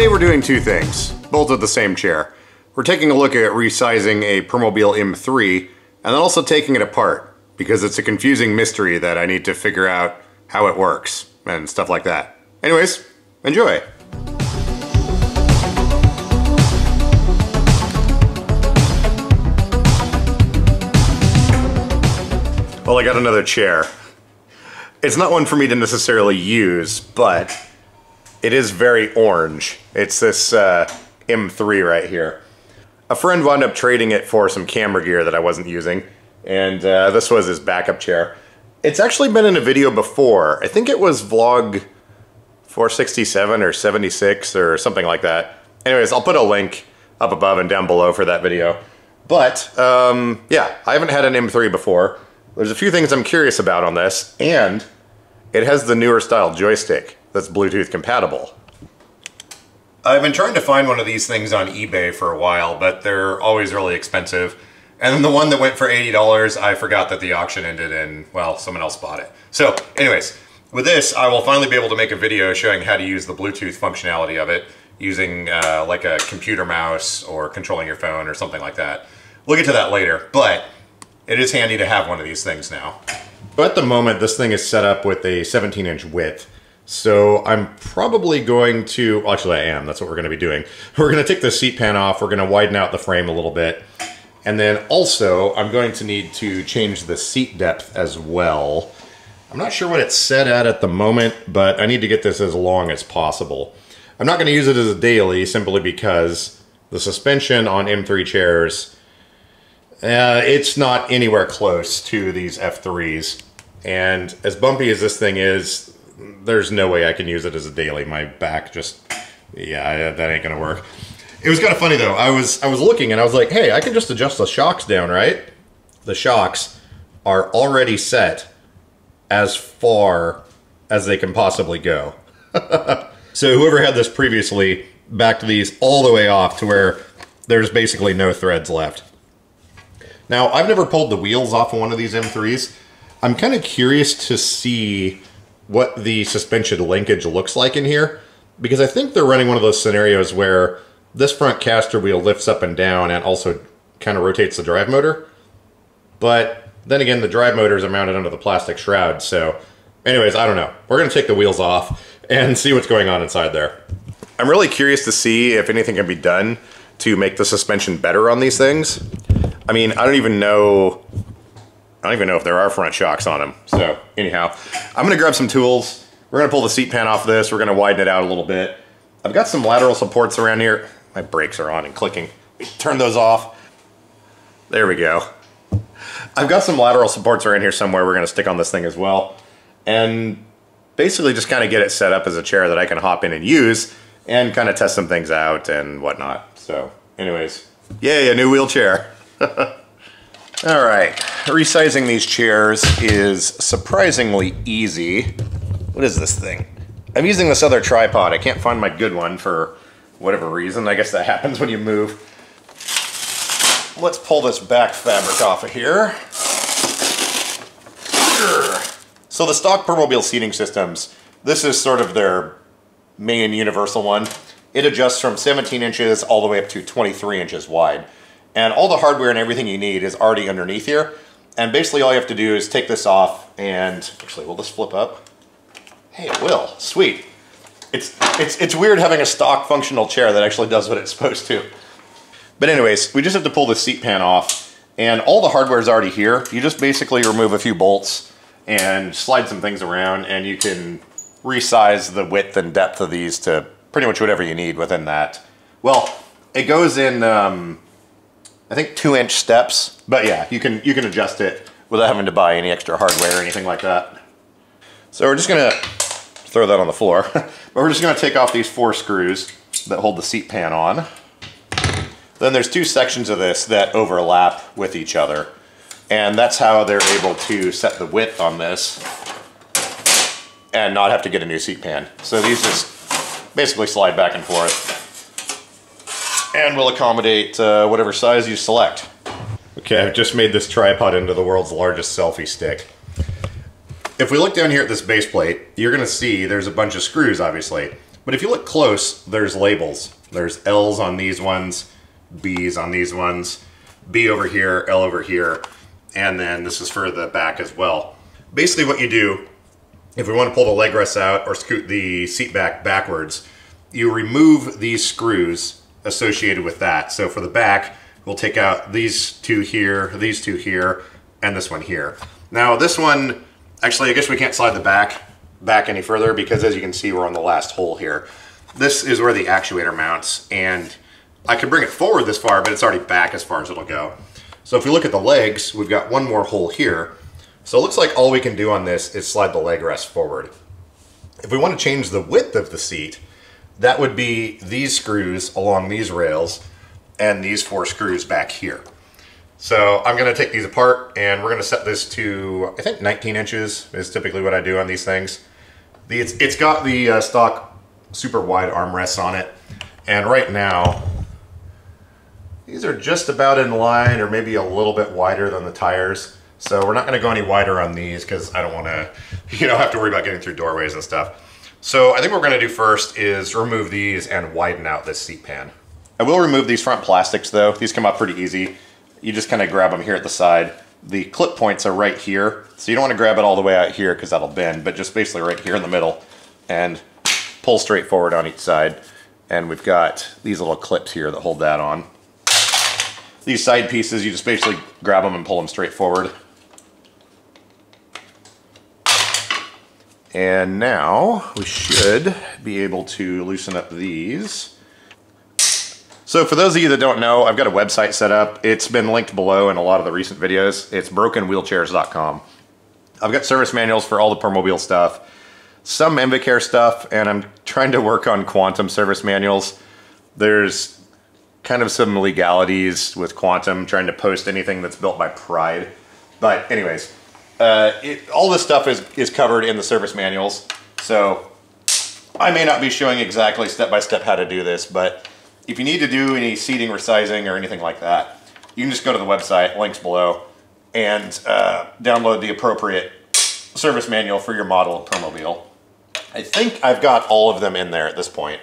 Today we're doing two things, both with the same chair. We're taking a look at resizing a Permobil M3 and then also taking it apart because it's a confusing mystery that I need to figure out how it works and stuff like that. Anyways, enjoy. Well, I got another chair. It's not one for me to necessarily use, but it is very orange. It's this uh, M3 right here. A friend wound up trading it for some camera gear that I wasn't using, and uh, this was his backup chair. It's actually been in a video before. I think it was vlog 467 or 76 or something like that. Anyways, I'll put a link up above and down below for that video. But, um, yeah, I haven't had an M3 before. There's a few things I'm curious about on this, and it has the newer style joystick that's Bluetooth compatible. I've been trying to find one of these things on eBay for a while, but they're always really expensive. And then the one that went for $80, I forgot that the auction ended and, well, someone else bought it. So anyways, with this, I will finally be able to make a video showing how to use the Bluetooth functionality of it using uh, like a computer mouse or controlling your phone or something like that. We'll get to that later, but it is handy to have one of these things now. But at the moment, this thing is set up with a 17 inch width. So I'm probably going to, well, actually I am, that's what we're gonna be doing. We're gonna take the seat pan off, we're gonna widen out the frame a little bit. And then also, I'm going to need to change the seat depth as well. I'm not sure what it's set at at the moment, but I need to get this as long as possible. I'm not gonna use it as a daily simply because the suspension on M3 chairs, uh, it's not anywhere close to these F3s. And as bumpy as this thing is, there's no way I can use it as a daily. My back just, yeah, that ain't gonna work. It was kind of funny though. I was I was looking and I was like, hey, I can just adjust the shocks down, right? The shocks are already set as far as they can possibly go. so whoever had this previously backed these all the way off to where there's basically no threads left. Now, I've never pulled the wheels off of one of these M3s. I'm kind of curious to see what the suspension linkage looks like in here because I think they're running one of those scenarios where this front caster wheel lifts up and down and also kind of rotates the drive motor. But then again, the drive motors are mounted under the plastic shroud. So anyways, I don't know. We're going to take the wheels off and see what's going on inside there. I'm really curious to see if anything can be done to make the suspension better on these things. I mean, I don't even know I don't even know if there are front shocks on them. So anyhow, I'm gonna grab some tools. We're gonna pull the seat pan off this. We're gonna widen it out a little bit. I've got some lateral supports around here. My brakes are on and clicking. Turn those off. There we go. I've got some lateral supports around here somewhere we're gonna stick on this thing as well. And basically just kind of get it set up as a chair that I can hop in and use and kind of test some things out and whatnot. So anyways, yay, a new wheelchair. All right, resizing these chairs is surprisingly easy. What is this thing? I'm using this other tripod. I can't find my good one for whatever reason. I guess that happens when you move. Let's pull this back fabric off of here. So the stock Permobil seating systems, this is sort of their main universal one. It adjusts from 17 inches all the way up to 23 inches wide. And all the hardware and everything you need is already underneath here. And basically all you have to do is take this off and, actually, will this flip up? Hey, it will, sweet. It's, it's, it's weird having a stock functional chair that actually does what it's supposed to. But anyways, we just have to pull the seat pan off and all the hardware is already here. You just basically remove a few bolts and slide some things around and you can resize the width and depth of these to pretty much whatever you need within that. Well, it goes in um, I think two inch steps, but yeah, you can, you can adjust it without having to buy any extra hardware or anything like that. So we're just gonna throw that on the floor, but we're just gonna take off these four screws that hold the seat pan on. Then there's two sections of this that overlap with each other. And that's how they're able to set the width on this and not have to get a new seat pan. So these just basically slide back and forth and will accommodate uh, whatever size you select. Okay, I've just made this tripod into the world's largest selfie stick. If we look down here at this base plate, you're gonna see there's a bunch of screws, obviously. But if you look close, there's labels. There's L's on these ones, B's on these ones, B over here, L over here, and then this is for the back as well. Basically what you do, if we want to pull the leg rests out or scoot the seat back backwards, you remove these screws associated with that. So for the back, we'll take out these two here, these two here, and this one here. Now this one, actually I guess we can't slide the back back any further because as you can see we're on the last hole here. This is where the actuator mounts and I can bring it forward this far but it's already back as far as it'll go. So if we look at the legs, we've got one more hole here. So it looks like all we can do on this is slide the leg rest forward. If we want to change the width of the seat, that would be these screws along these rails and these four screws back here. So I'm gonna take these apart and we're gonna set this to, I think 19 inches is typically what I do on these things. The, it's, it's got the uh, stock super wide armrests on it. And right now, these are just about in line or maybe a little bit wider than the tires. So we're not gonna go any wider on these because I don't wanna, you know, have to worry about getting through doorways and stuff. So I think what we're gonna do first is remove these and widen out this seat pan. I will remove these front plastics though. These come up pretty easy you just kind of grab them here at the side. The clip points are right here, so you don't want to grab it all the way out here because that'll bend, but just basically right here in the middle and pull straight forward on each side. And we've got these little clips here that hold that on. These side pieces, you just basically grab them and pull them straight forward. And now we should be able to loosen up these. So for those of you that don't know, I've got a website set up. It's been linked below in a lot of the recent videos. It's brokenwheelchairs.com. I've got service manuals for all the Permobil stuff, some Invacare stuff, and I'm trying to work on Quantum service manuals. There's kind of some legalities with Quantum, trying to post anything that's built by Pride. But anyways, uh, it, all this stuff is, is covered in the service manuals. So I may not be showing exactly step by step how to do this, but if you need to do any seating resizing or anything like that, you can just go to the website, links below, and uh, download the appropriate service manual for your model of Permobil. I think I've got all of them in there at this point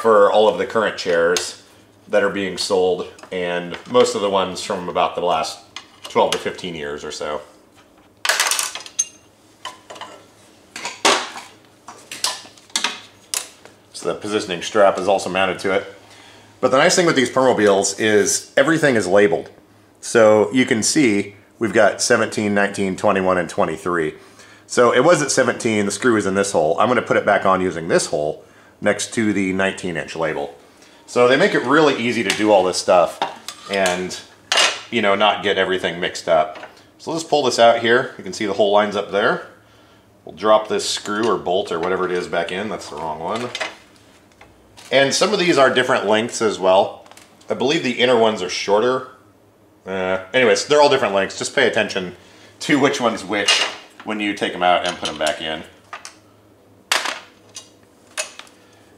for all of the current chairs that are being sold and most of the ones from about the last 12 to 15 years or so. The positioning strap is also mounted to it. But the nice thing with these permobiles is everything is labeled. So you can see we've got 17, 19, 21, and 23. So it was at 17, the screw is in this hole. I'm gonna put it back on using this hole next to the 19 inch label. So they make it really easy to do all this stuff and you know, not get everything mixed up. So let's pull this out here. You can see the hole lines up there. We'll drop this screw or bolt or whatever it is back in. That's the wrong one. And some of these are different lengths as well. I believe the inner ones are shorter. Uh, anyways, they're all different lengths. Just pay attention to which one's which when you take them out and put them back in.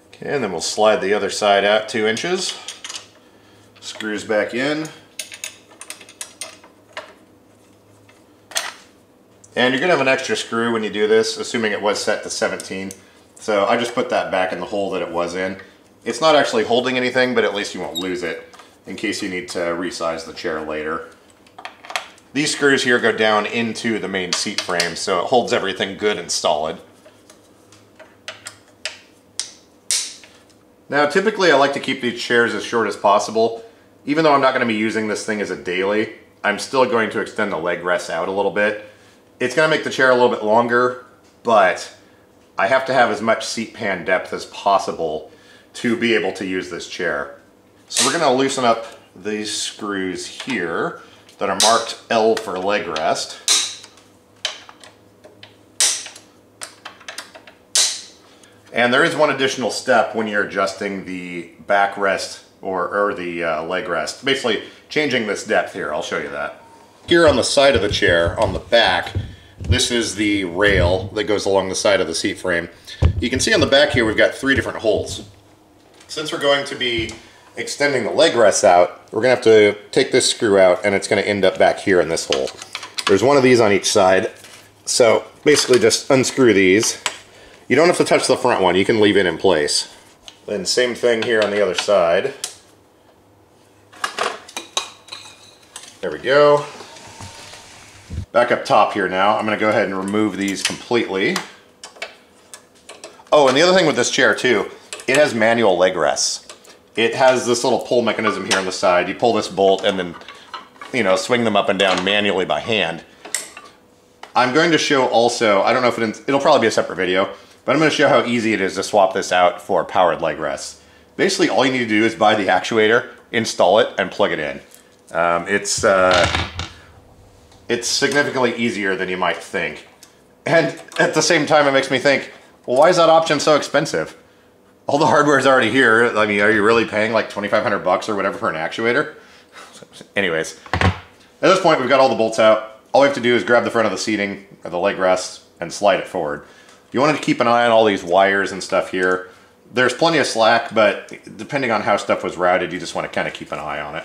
Okay, and then we'll slide the other side out two inches. Screws back in. And you're gonna have an extra screw when you do this, assuming it was set to 17. So I just put that back in the hole that it was in. It's not actually holding anything, but at least you won't lose it in case you need to resize the chair later. These screws here go down into the main seat frame, so it holds everything good and solid. Now, typically I like to keep these chairs as short as possible. Even though I'm not going to be using this thing as a daily, I'm still going to extend the leg rests out a little bit. It's going to make the chair a little bit longer, but I have to have as much seat pan depth as possible to be able to use this chair. So we're gonna loosen up these screws here that are marked L for leg rest. And there is one additional step when you're adjusting the backrest or, or the uh, leg rest. Basically changing this depth here, I'll show you that. Here on the side of the chair, on the back, this is the rail that goes along the side of the seat frame. You can see on the back here we've got three different holes. Since we're going to be extending the leg rests out, we're going to have to take this screw out and it's going to end up back here in this hole. There's one of these on each side. So basically just unscrew these. You don't have to touch the front one, you can leave it in place. Then same thing here on the other side. There we go. Back up top here now, I'm gonna go ahead and remove these completely. Oh, and the other thing with this chair too, it has manual leg rests. It has this little pull mechanism here on the side. You pull this bolt and then, you know, swing them up and down manually by hand. I'm going to show also, I don't know if it, it'll probably be a separate video, but I'm going to show how easy it is to swap this out for powered leg rests. Basically, all you need to do is buy the actuator, install it, and plug it in. Um, it's, uh, it's significantly easier than you might think. And at the same time, it makes me think, well, why is that option so expensive? All the hardware is already here. I mean, are you really paying like 2,500 bucks or whatever for an actuator? Anyways, at this point, we've got all the bolts out. All we have to do is grab the front of the seating, or the leg rest, and slide it forward. You wanted to keep an eye on all these wires and stuff here. There's plenty of slack, but depending on how stuff was routed, you just want to kind of keep an eye on it.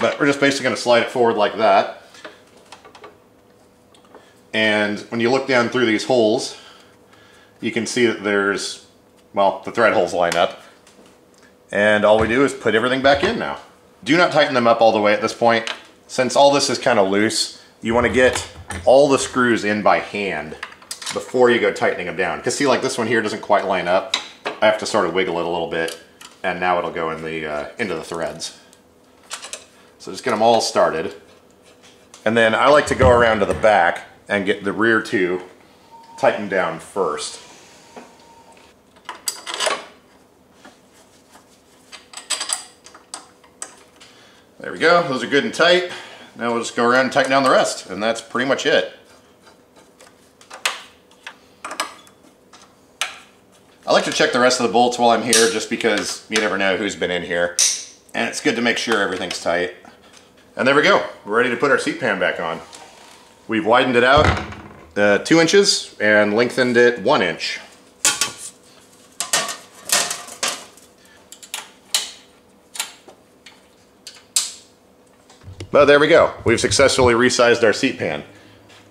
But we're just basically going to slide it forward like that. And when you look down through these holes, you can see that there's, well, the thread holes line up. And all we do is put everything back in now. Do not tighten them up all the way at this point. Since all this is kind of loose, you want to get all the screws in by hand before you go tightening them down. Because see, like this one here doesn't quite line up. I have to sort of wiggle it a little bit, and now it'll go in the uh, into the threads. So just get them all started. And then I like to go around to the back and get the rear two tightened down first. There we go, those are good and tight. Now we'll just go around and tighten down the rest, and that's pretty much it. I like to check the rest of the bolts while I'm here just because you never know who's been in here. And it's good to make sure everything's tight. And there we go. We're ready to put our seat pan back on. We've widened it out uh, two inches and lengthened it one inch. But there we go. We've successfully resized our seat pan.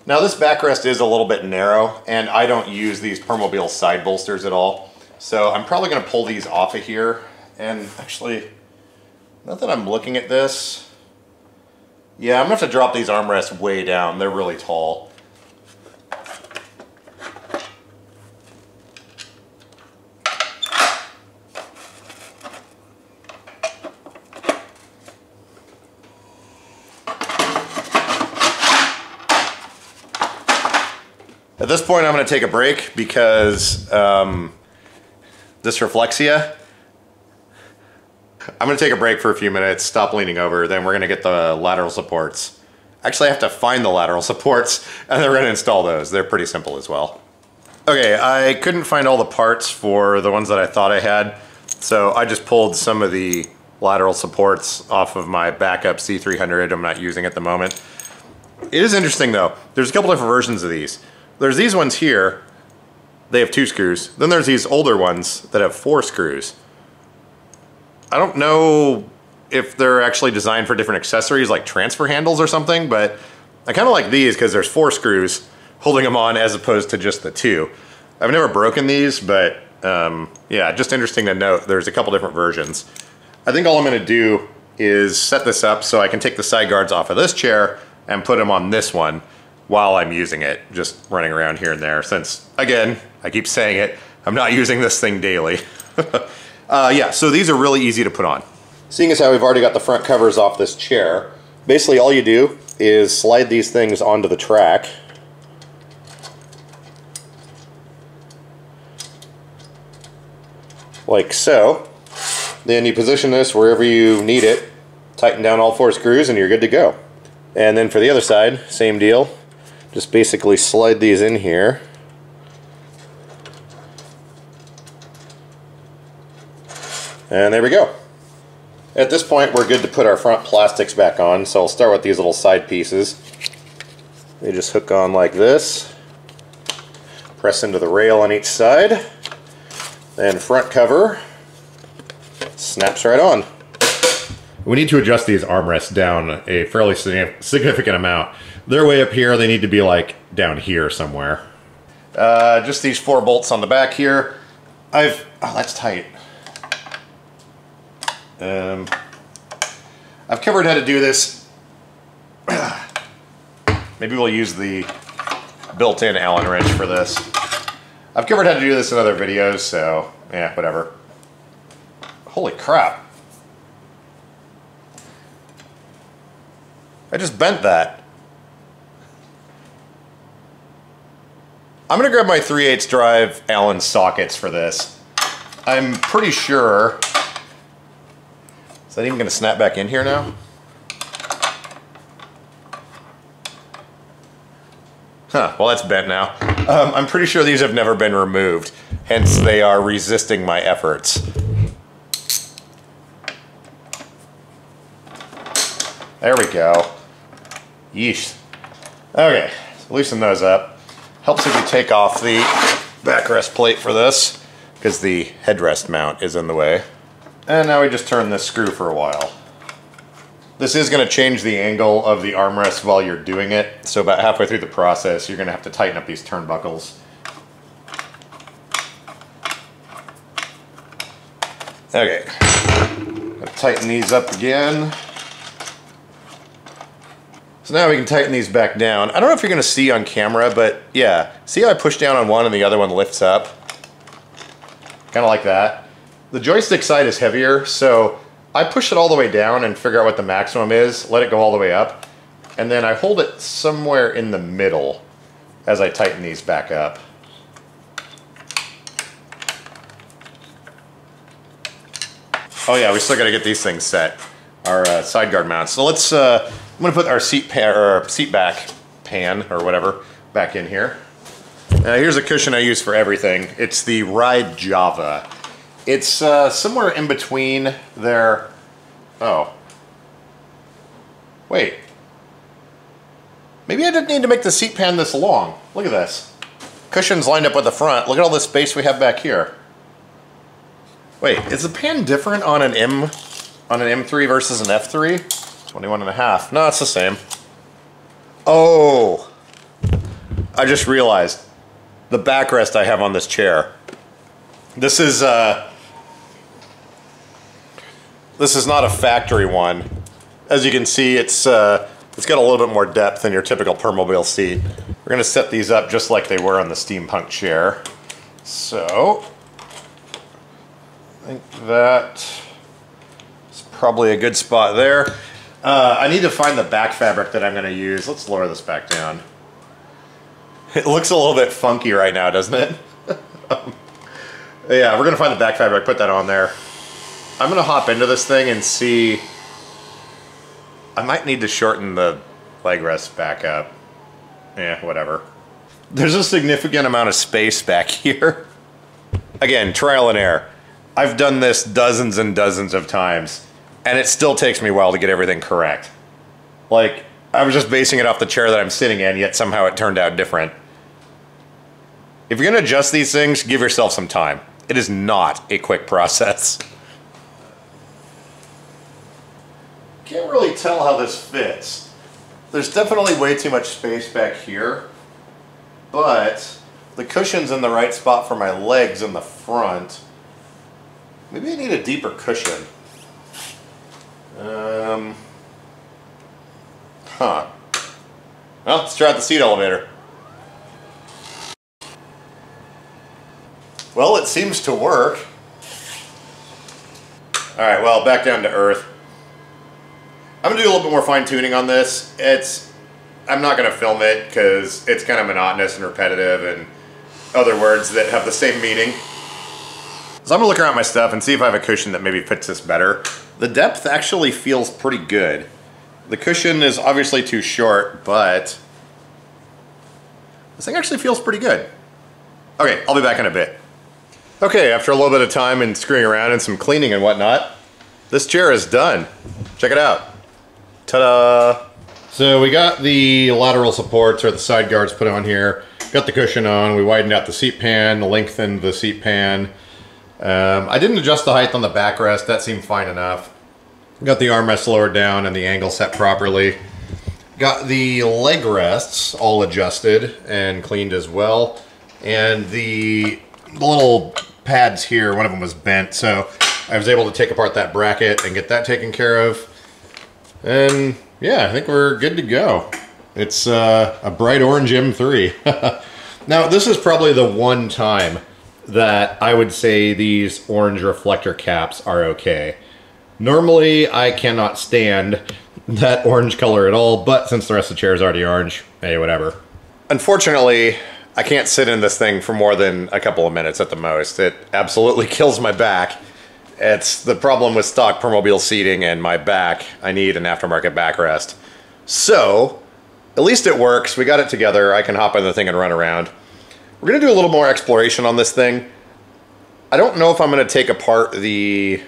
Now this backrest is a little bit narrow and I don't use these Permobil side bolsters at all. So I'm probably gonna pull these off of here and actually, not that I'm looking at this, yeah, I'm gonna have to drop these armrests way down. They're really tall. At this point, I'm going to take a break because um, dysreflexia. I'm going to take a break for a few minutes, stop leaning over, then we're going to get the lateral supports. Actually, I have to find the lateral supports, and then we're to install those. They're pretty simple as well. Okay, I couldn't find all the parts for the ones that I thought I had, so I just pulled some of the lateral supports off of my backup C300 I'm not using at the moment. It is interesting though, there's a couple different versions of these. There's these ones here, they have two screws. Then there's these older ones that have four screws. I don't know if they're actually designed for different accessories like transfer handles or something, but I kind of like these because there's four screws holding them on as opposed to just the two. I've never broken these, but um, yeah, just interesting to note there's a couple different versions. I think all I'm gonna do is set this up so I can take the side guards off of this chair and put them on this one while I'm using it, just running around here and there, since, again, I keep saying it, I'm not using this thing daily. uh, yeah, so these are really easy to put on. Seeing as how we've already got the front covers off this chair, basically all you do is slide these things onto the track. Like so. Then you position this wherever you need it, tighten down all four screws, and you're good to go. And then for the other side, same deal just basically slide these in here. And there we go. At this point we're good to put our front plastics back on so I'll start with these little side pieces. They just hook on like this press into the rail on each side then front cover snaps right on. We need to adjust these armrests down a fairly significant amount they're way up here. They need to be like down here somewhere. Uh, just these four bolts on the back here. I've, oh, that's tight. Um, I've covered how to do this. Maybe we'll use the built-in Allen wrench for this. I've covered how to do this in other videos, so yeah, whatever. Holy crap. I just bent that. I'm gonna grab my 3 8 drive Allen sockets for this. I'm pretty sure. Is that even gonna snap back in here now? Huh, well that's bent now. Um, I'm pretty sure these have never been removed, hence they are resisting my efforts. There we go. Yeesh. Okay, loosen those up. Helps if you take off the backrest plate for this, because the headrest mount is in the way. And now we just turn this screw for a while. This is going to change the angle of the armrest while you're doing it, so about halfway through the process you're going to have to tighten up these turnbuckles. Okay, tighten these up again. So now we can tighten these back down. I don't know if you're going to see on camera, but yeah, see how I push down on one and the other one lifts up? Kind of like that. The joystick side is heavier, so I push it all the way down and figure out what the maximum is, let it go all the way up, and then I hold it somewhere in the middle as I tighten these back up. Oh yeah, we still gotta get these things set, our uh, side guard mounts. So let's, uh, I'm gonna put our seat, or seat back pan, or whatever, back in here. Now here's a cushion I use for everything. It's the Ride Java. It's uh, somewhere in between their... Oh. Wait. Maybe I didn't need to make the seat pan this long. Look at this. Cushions lined up with the front. Look at all this space we have back here. Wait, is the pan different on an M on an M3 versus an F3? 21 and a half. No, it's the same. Oh. I just realized the backrest I have on this chair. This is uh this is not a factory one. As you can see, it's uh, it's got a little bit more depth than your typical Permobil seat. We're gonna set these up just like they were on the steampunk chair. So, I think that is probably a good spot there. Uh, I need to find the back fabric that I'm gonna use. Let's lower this back down. It looks a little bit funky right now, doesn't it? yeah, we're gonna find the back fabric, put that on there. I'm gonna hop into this thing and see. I might need to shorten the leg rest back up. Yeah, whatever. There's a significant amount of space back here. Again, trial and error. I've done this dozens and dozens of times, and it still takes me a while to get everything correct. Like, I was just basing it off the chair that I'm sitting in, yet somehow it turned out different. If you're gonna adjust these things, give yourself some time. It is not a quick process. Can't really tell how this fits. There's definitely way too much space back here, but the cushion's in the right spot for my legs in the front. Maybe I need a deeper cushion. Um, huh. Well, let's try out the seat elevator. Well, it seems to work. All right, well, back down to earth. I'm gonna do a little bit more fine tuning on this. It's, I'm not gonna film it because it's kind of monotonous and repetitive and other words that have the same meaning. So I'm gonna look around my stuff and see if I have a cushion that maybe fits this better. The depth actually feels pretty good. The cushion is obviously too short, but this thing actually feels pretty good. Okay, I'll be back in a bit. Okay, after a little bit of time and screwing around and some cleaning and whatnot, this chair is done. Check it out. Ta-da! So we got the lateral supports or the side guards put on here. Got the cushion on. We widened out the seat pan, lengthened the seat pan. Um, I didn't adjust the height on the backrest. That seemed fine enough. Got the armrest lowered down and the angle set properly. Got the leg rests all adjusted and cleaned as well. And the little pads here, one of them was bent. So I was able to take apart that bracket and get that taken care of. And yeah, I think we're good to go. It's uh, a bright orange M3. now, this is probably the one time that I would say these orange reflector caps are okay. Normally, I cannot stand that orange color at all, but since the rest of the chair is already orange, hey, whatever. Unfortunately, I can't sit in this thing for more than a couple of minutes at the most. It absolutely kills my back. It's the problem with stock Permobil seating and my back. I need an aftermarket backrest. So, at least it works. We got it together. I can hop in the thing and run around. We're to do a little more exploration on this thing. I don't know if I'm going to take apart the...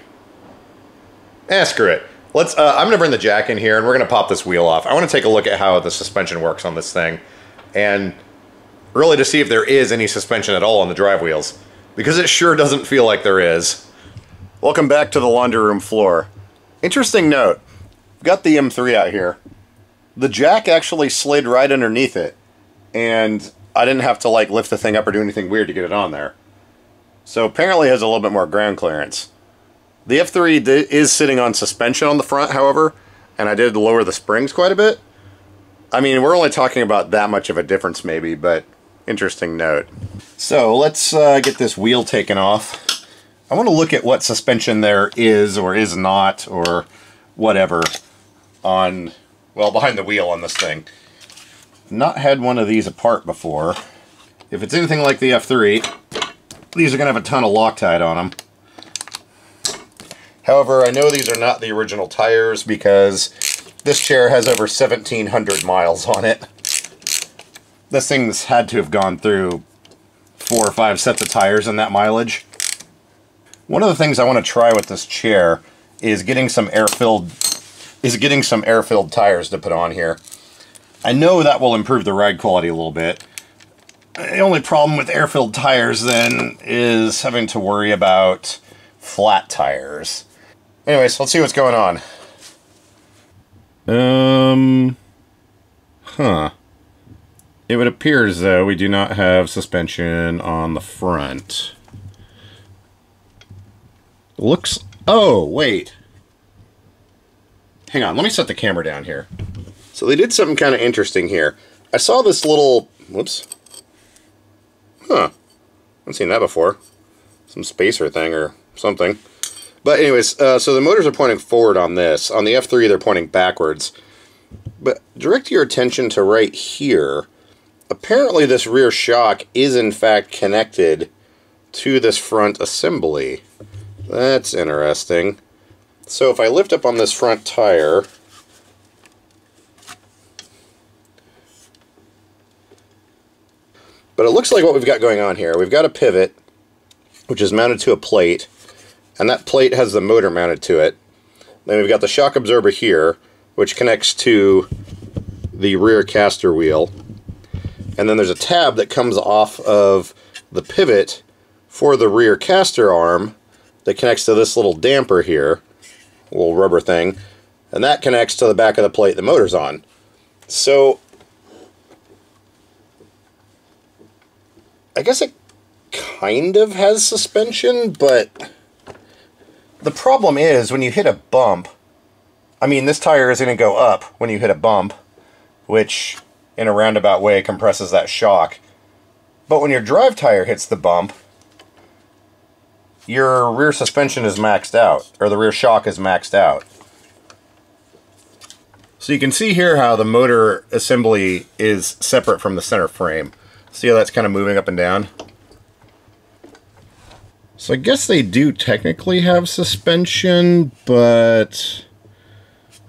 Eh, screw it. Let's. Uh, I'm going to bring the jack in here, and we're going to pop this wheel off. I want to take a look at how the suspension works on this thing, and really to see if there is any suspension at all on the drive wheels, because it sure doesn't feel like there is. Welcome back to the laundry room floor. Interesting note. I've got the M3 out here. The jack actually slid right underneath it, and I didn't have to like lift the thing up or do anything weird to get it on there. So apparently has a little bit more ground clearance. The F3 is sitting on suspension on the front, however, and I did lower the springs quite a bit. I mean, we're only talking about that much of a difference maybe, but interesting note. So let's uh, get this wheel taken off. I want to look at what suspension there is or is not or whatever on, well, behind the wheel on this thing not had one of these apart before. If it's anything like the F3, these are going to have a ton of Loctite on them. However, I know these are not the original tires because this chair has over 1,700 miles on it. This thing's had to have gone through four or five sets of tires in that mileage. One of the things I want to try with this chair is getting some air-filled is getting some air-filled tires to put on here. I know that will improve the ride quality a little bit. The only problem with air-filled tires then is having to worry about flat tires. Anyways, let's see what's going on. Um, huh. It would appear as though we do not have suspension on the front. Looks, oh, wait. Hang on, let me set the camera down here. So they did something kind of interesting here. I saw this little, whoops. Huh. I've seen that before. Some spacer thing or something. But anyways, uh, so the motors are pointing forward on this. On the F3, they're pointing backwards. But direct your attention to right here. Apparently this rear shock is in fact connected to this front assembly. That's interesting. So if I lift up on this front tire, But it looks like what we've got going on here. We've got a pivot, which is mounted to a plate, and that plate has the motor mounted to it. Then we've got the shock absorber here, which connects to the rear caster wheel. And then there's a tab that comes off of the pivot for the rear caster arm that connects to this little damper here, little rubber thing, and that connects to the back of the plate the motor's on. So I guess it kind of has suspension, but the problem is when you hit a bump, I mean, this tire is going to go up when you hit a bump, which in a roundabout way compresses that shock. But when your drive tire hits the bump, your rear suspension is maxed out, or the rear shock is maxed out. So you can see here how the motor assembly is separate from the center frame. See how that's kind of moving up and down? So I guess they do technically have suspension, but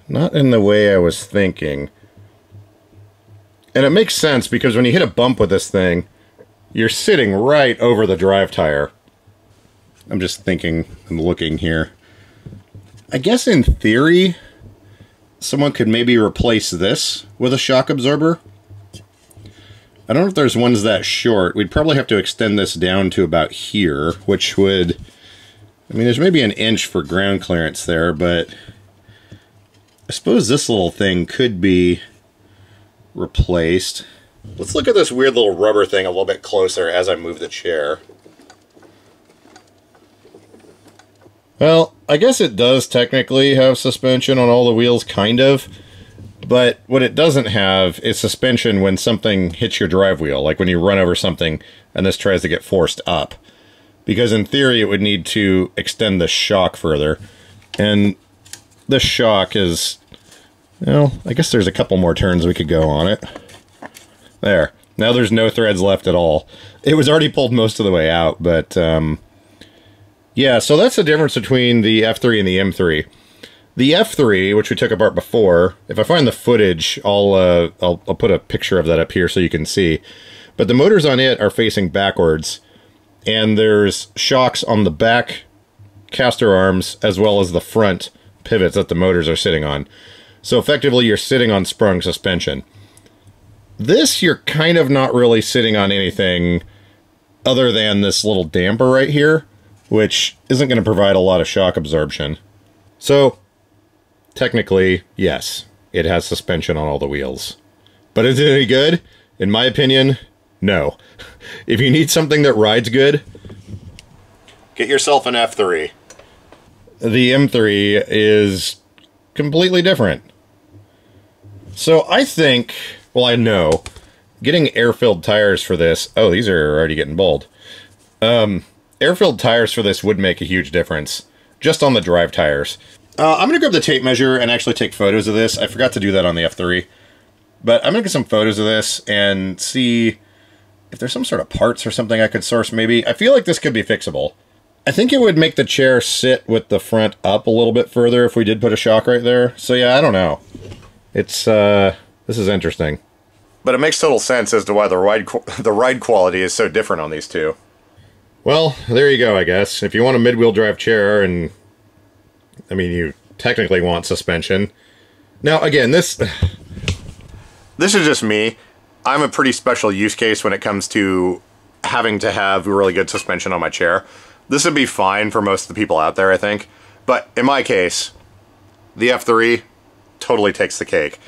not in the way I was thinking. And it makes sense because when you hit a bump with this thing, you're sitting right over the drive tire. I'm just thinking and looking here. I guess in theory, someone could maybe replace this with a shock absorber. I don't know if there's ones that short. We'd probably have to extend this down to about here, which would... I mean, there's maybe an inch for ground clearance there, but... I suppose this little thing could be replaced. Let's look at this weird little rubber thing a little bit closer as I move the chair. Well, I guess it does technically have suspension on all the wheels, kind of. But what it doesn't have is suspension when something hits your drive wheel, like when you run over something and this tries to get forced up. Because in theory, it would need to extend the shock further. And the shock is, well, I guess there's a couple more turns we could go on it. There. Now there's no threads left at all. It was already pulled most of the way out, but um, yeah, so that's the difference between the F3 and the M3. The F3, which we took apart before, if I find the footage, I'll, uh, I'll, I'll put a picture of that up here so you can see. But the motors on it are facing backwards, and there's shocks on the back caster arms as well as the front pivots that the motors are sitting on. So effectively, you're sitting on sprung suspension. This, you're kind of not really sitting on anything other than this little damper right here, which isn't going to provide a lot of shock absorption. So, technically, yes, it has suspension on all the wheels. But is it any good? In my opinion, no. If you need something that rides good, get yourself an F3. The M3 is completely different. So I think well, I know. Getting air-filled tires for this... Oh, these are already getting bold. Um, air-filled tires for this would make a huge difference. Just on the drive tires. Uh, I'm going to grab the tape measure and actually take photos of this. I forgot to do that on the F3. But I'm going to get some photos of this and see if there's some sort of parts or something I could source maybe. I feel like this could be fixable. I think it would make the chair sit with the front up a little bit further if we did put a shock right there. So yeah, I don't know. It's, uh... This is interesting. But it makes total sense as to why the ride the ride quality is so different on these two. Well, there you go, I guess. If you want a mid-wheel drive chair and I mean, you technically want suspension. Now, again, this this is just me. I'm a pretty special use case when it comes to having to have really good suspension on my chair. This would be fine for most of the people out there, I think. But in my case, the F3 totally takes the cake.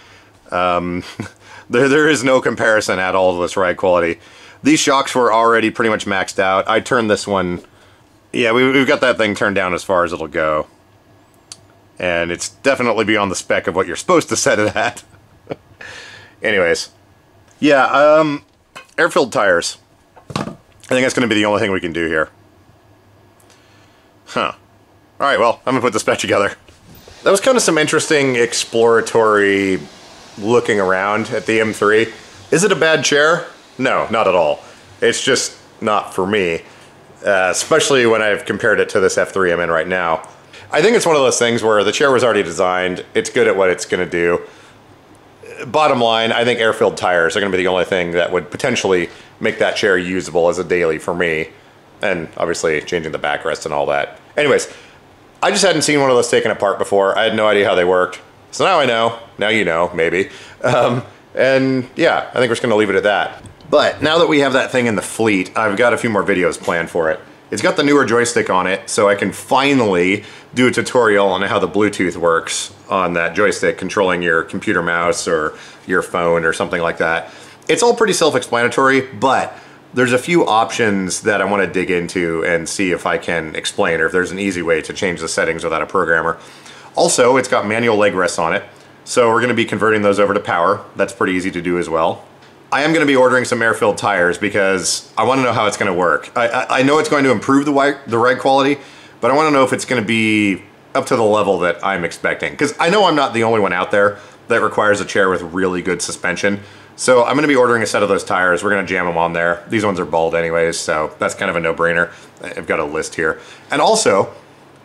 Um, there, there is no comparison at all to this ride quality. These shocks were already pretty much maxed out. I turned this one, yeah, we, we've got that thing turned down as far as it'll go. And it's definitely beyond the spec of what you're supposed to set it at. Anyways, yeah, um, air-filled tires. I think that's going to be the only thing we can do here. Huh. Alright, well, I'm going to put this back together. That was kind of some interesting exploratory looking around at the M3. Is it a bad chair? No, not at all. It's just not for me, uh, especially when I've compared it to this F3 I'm in right now. I think it's one of those things where the chair was already designed, it's good at what it's gonna do. Bottom line, I think air-filled tires are gonna be the only thing that would potentially make that chair usable as a daily for me. And obviously changing the backrest and all that. Anyways, I just hadn't seen one of those taken apart before. I had no idea how they worked. So now I know. Now you know, maybe. Um, and yeah, I think we're just gonna leave it at that. But now that we have that thing in the fleet, I've got a few more videos planned for it. It's got the newer joystick on it, so I can finally do a tutorial on how the Bluetooth works on that joystick, controlling your computer mouse or your phone or something like that. It's all pretty self-explanatory, but there's a few options that I want to dig into and see if I can explain or if there's an easy way to change the settings without a programmer. Also, it's got manual leg rests on it, so we're going to be converting those over to power. That's pretty easy to do as well. I am going to be ordering some air-filled tires because I want to know how it's going to work. I, I, I, know it's going to improve the, the ride quality, but I want to know if it's going to be up to the level that I'm expecting. Because I know I'm not the only one out there that requires a chair with really good suspension. So I'm going to be ordering a set of those tires. We're going to jam them on there. These ones are bald anyways, so that's kind of a no-brainer. I've got a list here. And also,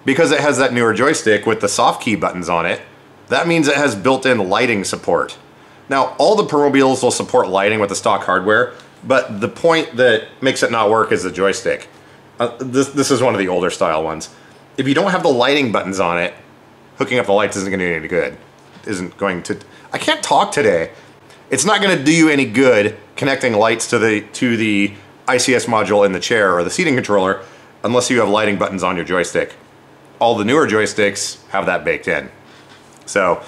because it has that newer joystick with the soft key buttons on it, that means it has built-in lighting support. Now, all the Permobiles will support lighting with the stock hardware, but the point that makes it not work is the joystick. Uh, this, this is one of the older style ones. If you don't have the lighting buttons on it, hooking up the lights isn't going to do any good. Isn't going to... I can't talk today. It's not going to do you any good connecting lights to the to the ICS module in the chair or the seating controller unless you have lighting buttons on your joystick all the newer joysticks have that baked in. So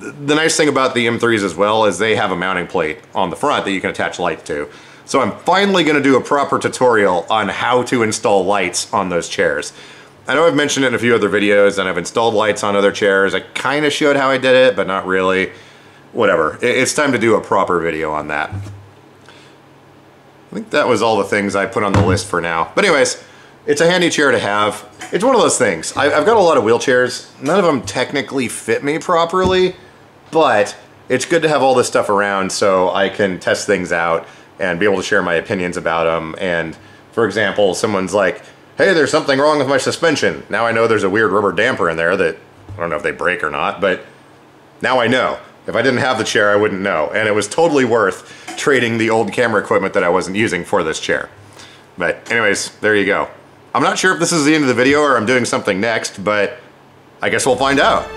the nice thing about the M3s as well is they have a mounting plate on the front that you can attach lights to. So I'm finally gonna do a proper tutorial on how to install lights on those chairs. I know I've mentioned it in a few other videos and I've installed lights on other chairs. I kind of showed how I did it, but not really. Whatever. It's time to do a proper video on that. I think that was all the things I put on the list for now. But anyways, it's a handy chair to have. It's one of those things. I've got a lot of wheelchairs. None of them technically fit me properly, but it's good to have all this stuff around so I can test things out and be able to share my opinions about them. And for example, someone's like, hey, there's something wrong with my suspension. Now I know there's a weird rubber damper in there that I don't know if they break or not, but now I know. If I didn't have the chair, I wouldn't know. And it was totally worth trading the old camera equipment that I wasn't using for this chair. But anyways, there you go. I'm not sure if this is the end of the video or I'm doing something next, but I guess we'll find out.